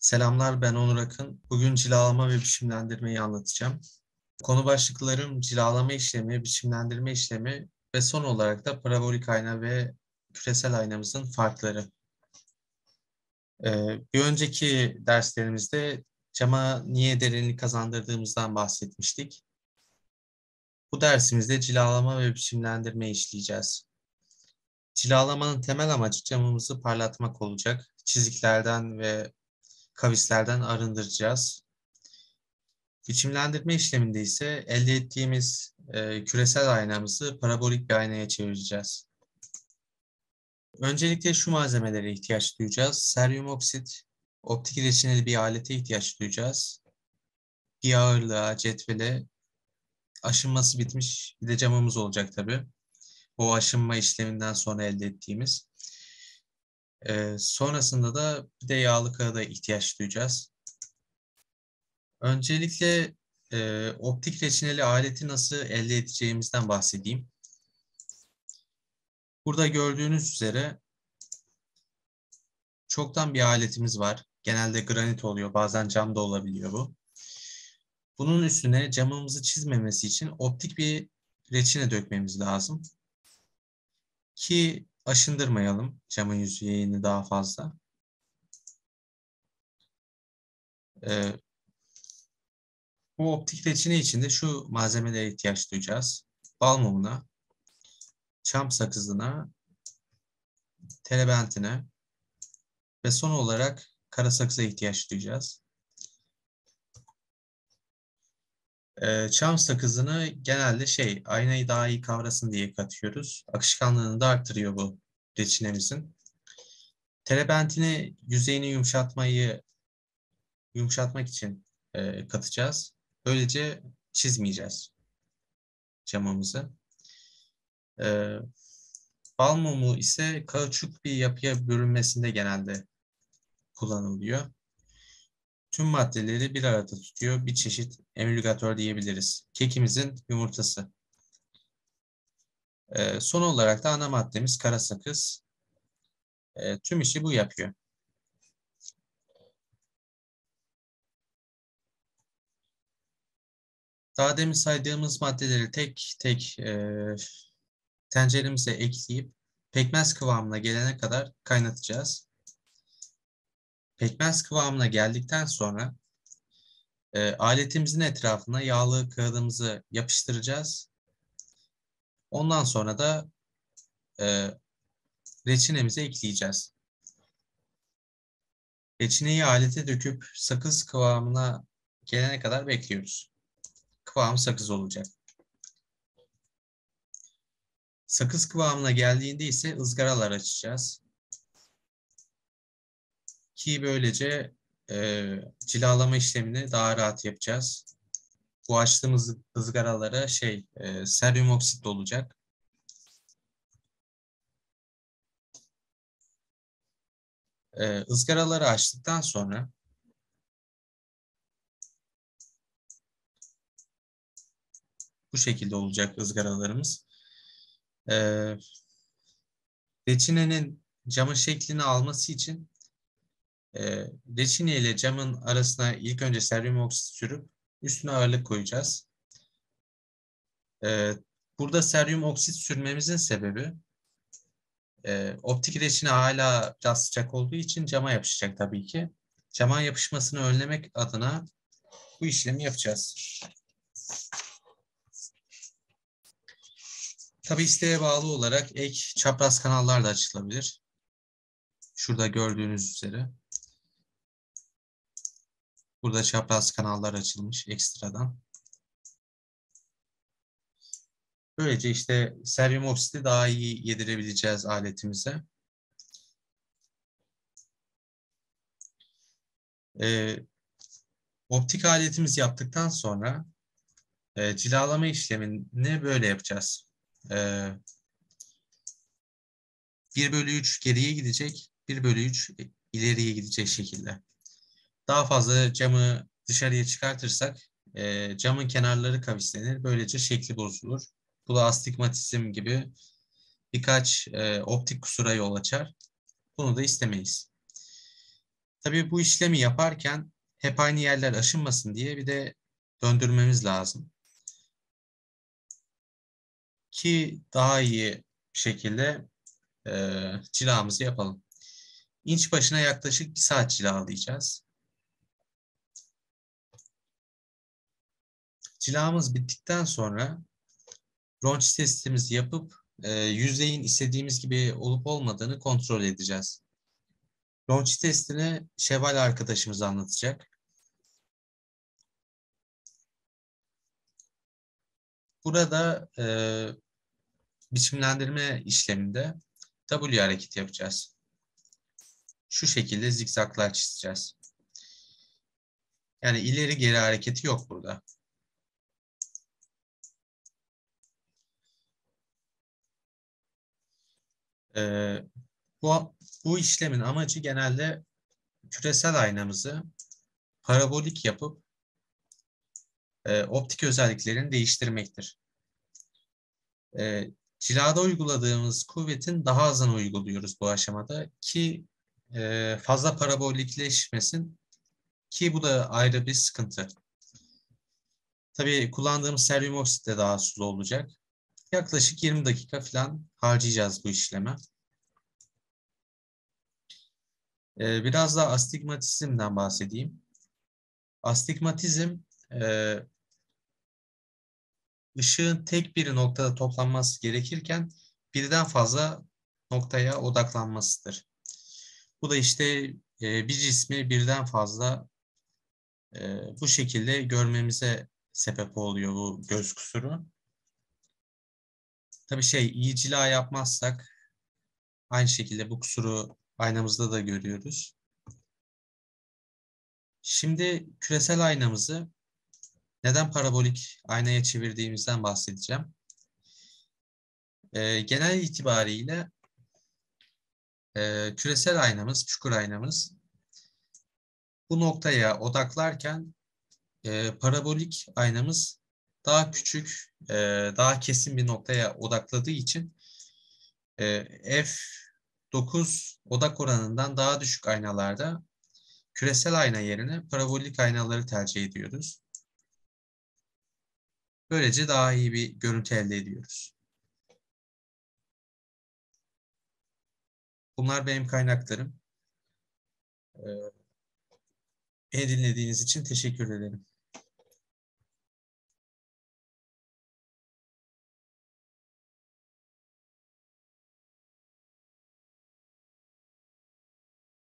Selamlar ben Onur Akın. Bugün cilalama ve biçimlendirmeyi anlatacağım. Konu başlıklarım cilalama işlemi, biçimlendirme işlemi ve son olarak da parabolik ayna ve küresel aynamızın farkları. Ee, bir önceki derslerimizde cama niye derinlik kazandırdığımızdan bahsetmiştik. Bu dersimizde cilalama ve biçimlendirme işleyeceğiz. Cilalamanın temel amacı camımızı parlatmak olacak. Çiziklerden ve kavislerden arındıracağız. Biçimlendirme işleminde ise elde ettiğimiz e, küresel aynamızı parabolik bir aynaya çevireceğiz. Öncelikle şu malzemelere ihtiyaç duyacağız. Seryum oksit, optik reçineli bir alete ihtiyaç duyacağız. Bir ağırlığa, cetvele, aşınması bitmiş bir de camımız olacak tabii. O aşınma işleminden sonra elde ettiğimiz. Ee, sonrasında da bir de yağlı kağıda ihtiyaç duyacağız. Öncelikle e, optik reçineli aleti nasıl elde edeceğimizden bahsedeyim. Burada gördüğünüz üzere çoktan bir aletimiz var. Genelde granit oluyor, bazen cam da olabiliyor bu. Bunun üstüne camımızı çizmemesi için optik bir reçine dökmemiz lazım. Ki aşındırmayalım camın yüzeyini daha fazla. Ee, bu optik reçine için de şu malzemelere ihtiyaç duyacağız. Bal mumuna, çam sakızına, terebentine ve son olarak kara sakıza ihtiyaç duyacağız. Ee, çam sakızını genelde şey aynayı daha iyi kavrasın diye katıyoruz. Akışkanlığını da arttırıyor bu reçinemizin. Terebentini yüzeyini yumuşatmayı yumuşatmak için e, katacağız. Böylece çizmeyeceğiz camımızı. E, bal mumu ise kauçuk bir yapıya bölünmesinde genelde kullanılıyor tüm maddeleri bir arada tutuyor. Bir çeşit emülgatör diyebiliriz. Kekimizin yumurtası. Ee, son olarak da ana maddemiz kara sakız. Ee, tüm işi bu yapıyor. Daha demin saydığımız maddeleri tek tek e, tenceremize ekleyip pekmez kıvamına gelene kadar kaynatacağız. Pekmez kıvamına geldikten sonra e, aletimizin etrafına yağlı kağıdımızı yapıştıracağız. Ondan sonra da e, reçinemize ekleyeceğiz. Reçineyi alete döküp sakız kıvamına gelene kadar bekliyoruz. Kıvam sakız olacak. Sakız kıvamına geldiğinde ise ızgaralar açacağız. Ki böylece e, cilalama işlemini daha rahat yapacağız. Bu açtığımız ızgaralara şey e, seryum oksit olacak. E, ızgaraları açtıktan sonra bu şekilde olacak ızgaralarımız. E, reçinenin camın şeklini alması için e, reçine ile camın arasına ilk önce seryum oksit sürüp üstüne ağırlık koyacağız. E, burada seryum oksit sürmemizin sebebi e, optik reçine hala biraz sıcak olduğu için cama yapışacak tabii ki. Cama yapışmasını önlemek adına bu işlemi yapacağız. Tabii isteğe bağlı olarak ek çapraz kanallar da açılabilir. Şurada gördüğünüz üzere. Burada çapraz kanallar açılmış ekstradan. Böylece işte seryum oksidi daha iyi yedirebileceğiz aletimize. Ee, optik aletimiz yaptıktan sonra e, cilalama işlemini böyle yapacağız. Ee, 1 bölü 3 geriye gidecek, 1 bölü 3 ileriye gidecek şekilde daha fazla camı dışarıya çıkartırsak e, camın kenarları kavislenir. Böylece şekli bozulur. Bu da astigmatizm gibi birkaç e, optik kusura yol açar. Bunu da istemeyiz. Tabii bu işlemi yaparken hep aynı yerler aşınmasın diye bir de döndürmemiz lazım. Ki daha iyi bir şekilde e, cilamızı yapalım. İnç başına yaklaşık bir saat cilalayacağız. Cilamız bittikten sonra ronç testimizi yapıp e, yüzeyin istediğimiz gibi olup olmadığını kontrol edeceğiz. Ronç testini Şevval arkadaşımız anlatacak. Burada e, biçimlendirme işleminde W hareketi yapacağız. Şu şekilde zikzaklar çizeceğiz. Yani ileri geri hareketi yok burada. Ee, bu, bu işlemin amacı genelde küresel aynamızı parabolik yapıp e, optik özelliklerini değiştirmektir. E, cilada uyguladığımız kuvvetin daha azını uyguluyoruz bu aşamada ki e, fazla parabolikleşmesin ki bu da ayrı bir sıkıntı. Tabii kullandığımız seryum oksit de daha sulu olacak. Yaklaşık 20 dakika falan harcayacağız bu işleme. Ee, biraz daha astigmatizmden bahsedeyim. Astigmatizm e, ışığın tek bir noktada toplanması gerekirken birden fazla noktaya odaklanmasıdır. Bu da işte e, bir cismi birden fazla e, bu şekilde görmemize sebep oluyor bu göz kusuru. Tabii şey iyi cila yapmazsak aynı şekilde bu kusuru aynamızda da görüyoruz. Şimdi küresel aynamızı neden parabolik aynaya çevirdiğimizden bahsedeceğim. E, genel itibariyle e, küresel aynamız, çukur aynamız bu noktaya odaklarken e, parabolik aynamız daha küçük, e, daha kesin bir noktaya odakladığı için e, F9 odak oranından daha düşük aynalarda küresel ayna yerine parabolik aynaları tercih ediyoruz. Böylece daha iyi bir görüntü elde ediyoruz. Bunlar benim kaynaklarım. Beni dinlediğiniz için teşekkür ederim.